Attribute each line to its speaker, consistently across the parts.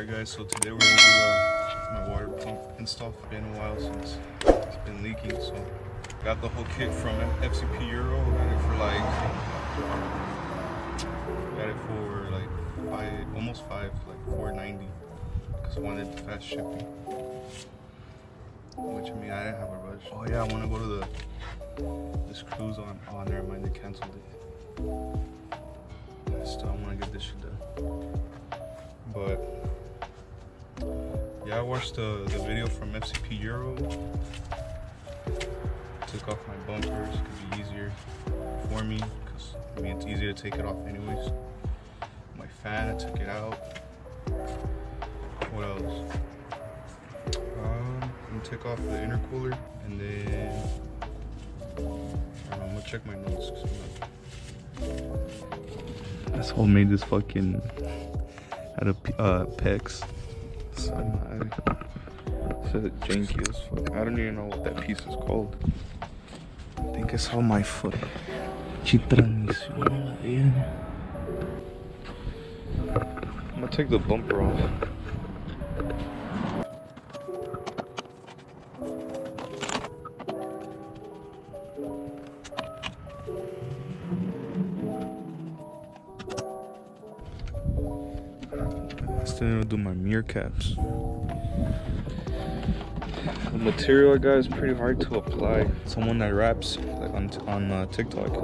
Speaker 1: Alright guys, so today we're gonna do uh, my water pump install. It's been a while since it's been leaking, so got the whole kit from FCP Euro. Got it for like got it for like five, almost five, like 490, because I wanted fast shipping. Which I mean, I didn't have a rush. Oh yeah, I want to go to the this cruise on. Oh, never mind, they canceled it. I still want to get this shit done. But yeah, I watched the, the video from FCP Euro. Took off my bumpers, could be easier for me, because I mean it's easier to take it off anyways. My fan, I took it out. What else? Um, I'm take off the intercooler and then I'm gonna check my notes. This whole made this fucking out of uh, pecs. So janky as fuck. I don't even know what that piece is called. I think it's on my foot. I'm gonna take the bumper off. Still gonna do my mirror caps. The material I got is pretty hard to apply. Someone that wraps like on on uh, TikTok,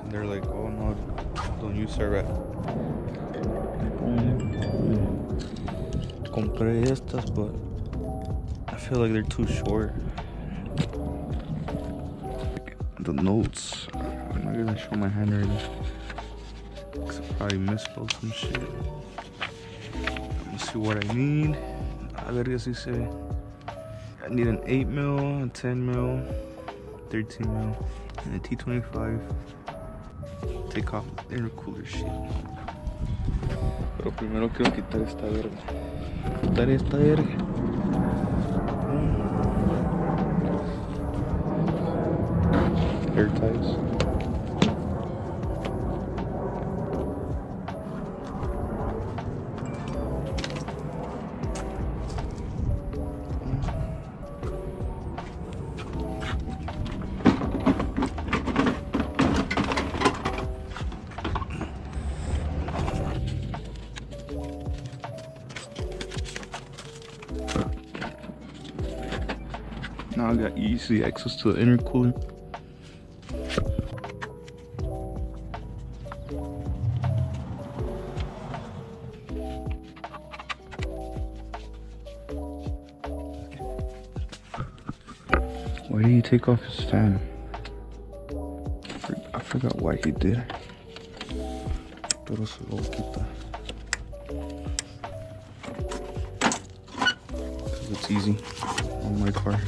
Speaker 1: and they're like, "Oh no, don't use that wrap." Compré estas, but I feel like they're too short. The notes. I'm not gonna show my handwriting. Probably misspelled some shit. Let me see what I need. A ver qué say. I need an 8 mil, a 10 mil, 13 mil, and a T25. Take off the intercooler shit. Pero primero quiero quitar esta verga. Quitar esta verga. Mm. Air ties. Now I got easy access to the intercooler. Why did he take off his fan? I forgot why he did. It's easy on my car.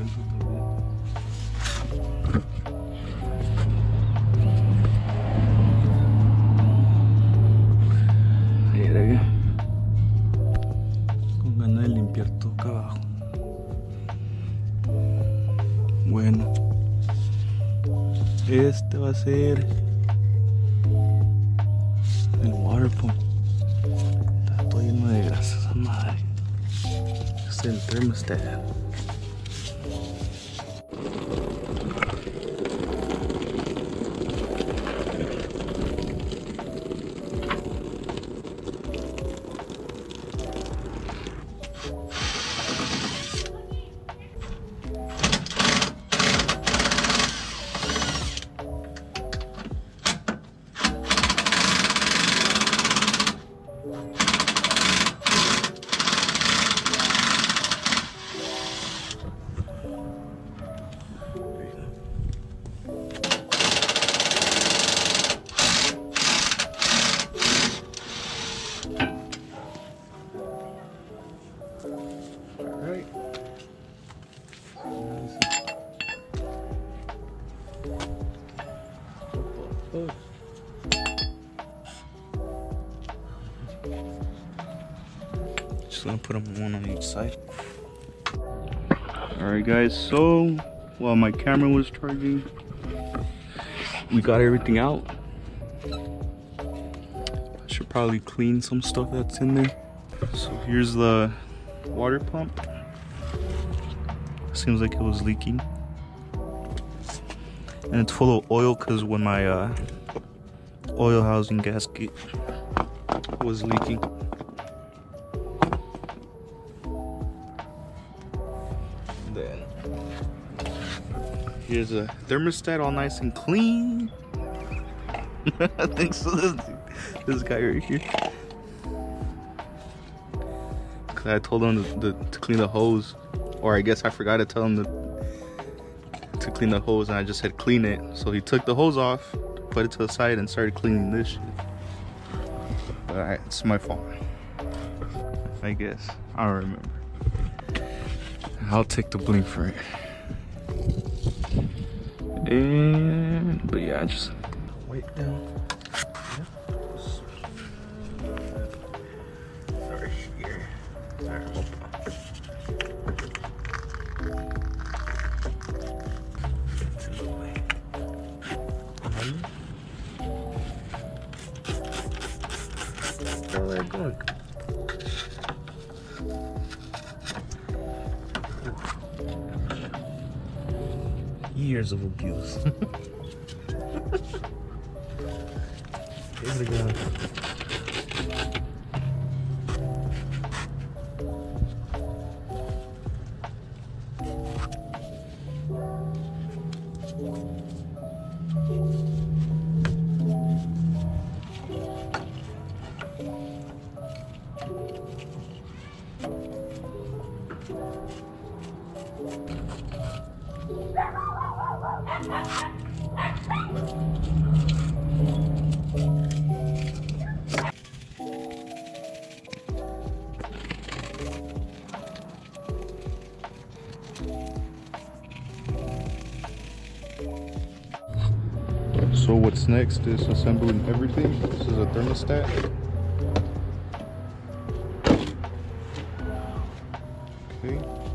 Speaker 1: encuentro también. Con ganas de limpiar todo acá abajo. Bueno. Este va a ser el waterfall. Está todo lleno de grasa esa madre. Este es el thermostat. Just gonna put them one on each side. Alright guys, so while my camera was charging, we got everything out. I should probably clean some stuff that's in there. So here's the water pump. Seems like it was leaking. And it's full of oil because when my uh, oil housing gasket was leaking. Then here's a thermostat all nice and clean. Thanks to this, this guy right here. Cause I told him to, to, to, clean the hose, or I guess I forgot to tell him to, to clean the hose, and I just said clean it. So he took the hose off, put it to the side, and started cleaning this shit. Alright, it's my fault. I guess. I don't remember. I'll take the blame for it. And, but yeah, just wait down. Where are they? Years of abuse. So what's next is assembling everything. This is a thermostat. Okay.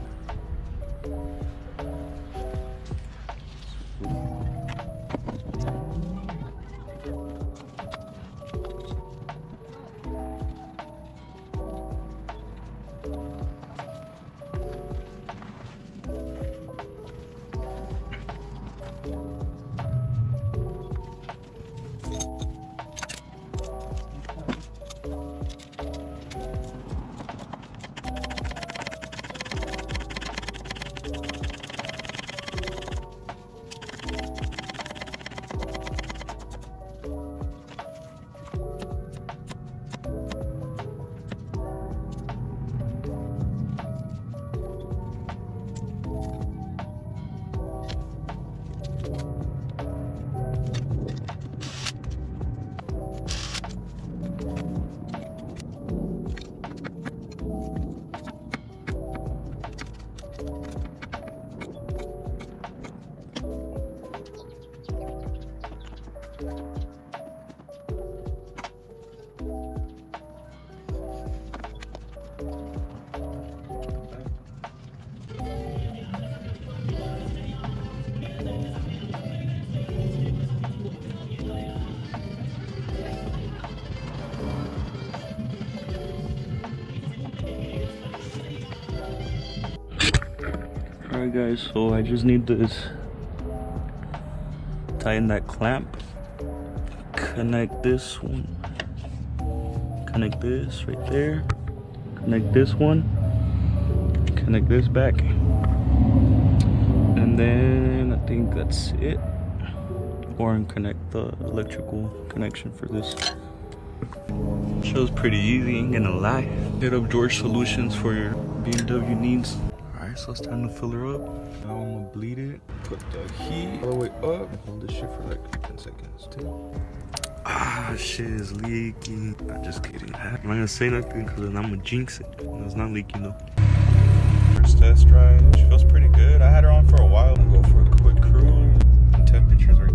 Speaker 1: Alright guys, so I just need this. Tighten that clamp. Connect this one. Connect this right there. Connect this one. Connect this back. And then I think that's it. Or connect the electrical connection for this. Show's pretty easy ain't gonna lie. Hit up George Solutions for your BMW needs there, so it's time to fill her up. Now I'm gonna bleed it, put the heat all the way up, hold this shit for like 10 seconds. Too. Ah, shit is leaking. I'm just kidding. I'm not gonna say nothing because then I'm gonna jinx it. No, it's not leaking though. First test drive. She feels pretty good. I had her on for a while. I'm gonna go for a quick cruise. Temperatures are